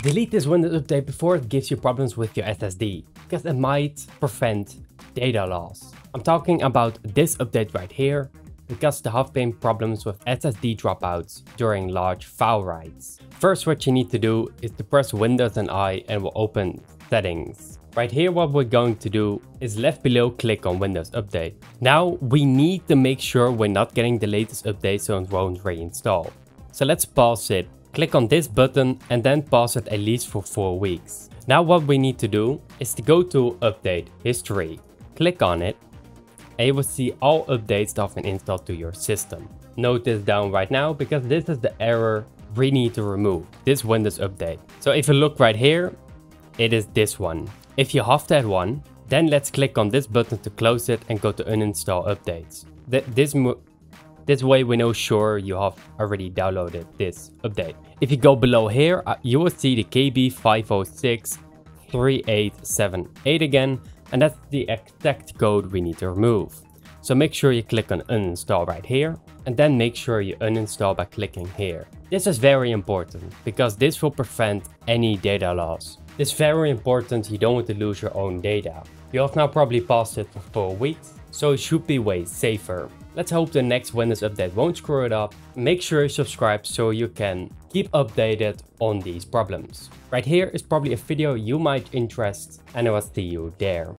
Delete this Windows update before it gives you problems with your SSD, because it might prevent data loss. I'm talking about this update right here, because the having problems with SSD dropouts during large file writes. First what you need to do is to press Windows and I and we'll open settings. Right here what we're going to do is left below click on Windows Update. Now we need to make sure we're not getting the latest update so it won't reinstall. So let's pause it, click on this button and then pause it at least for 4 weeks. Now what we need to do is to go to Update History, click on it and you will see all updates that have been installed to your system. Note this down right now because this is the error we need to remove, this Windows update. So if you look right here, it is this one. If you have that one, then let's click on this button to close it and go to uninstall updates. Th this, this way we know sure you have already downloaded this update. If you go below here, uh, you will see the KB5063878 again and that's the exact code we need to remove. So make sure you click on uninstall right here and then make sure you uninstall by clicking here. This is very important because this will prevent any data loss. It's very important you don't want to lose your own data. You have now probably passed it for 4 weeks, so it should be way safer. Let's hope the next Windows update won't screw it up. Make sure you subscribe so you can keep updated on these problems. Right here is probably a video you might interest and I will see you there.